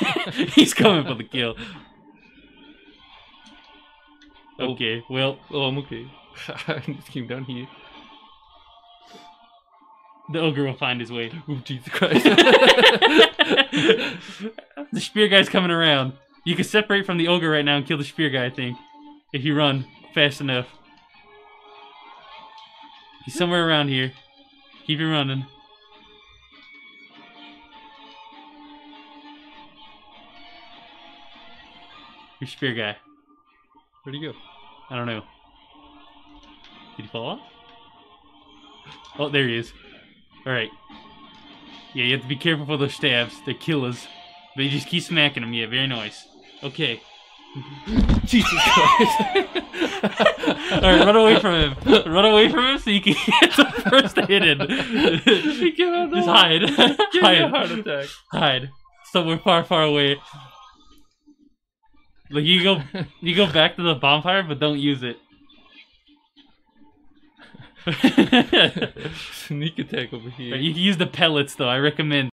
He's coming for the kill. Oh. Okay, well, Oh, I'm okay. I just came down here. the ogre will find his way. Oh, Jesus Christ. the spear guy's coming around. You can separate from the ogre right now and kill the spear guy, I think. If you run fast enough. He's somewhere around here. Keep it running. Your spear guy. Where'd he go? I don't know. Did he fall off? Oh, there he is. Alright. Yeah, you have to be careful for those stabs. They're killers. But you just keep smacking them. Yeah, very nice. Okay. Jesus Christ. Alright, run away from him. Run away from him so you can get the first hit in. Just hide. Give me a heart attack. Hide. Somewhere far, far away. Like you go you go back to the bonfire, but don't use it. Sneak attack over here. you can use the pellets though. I recommend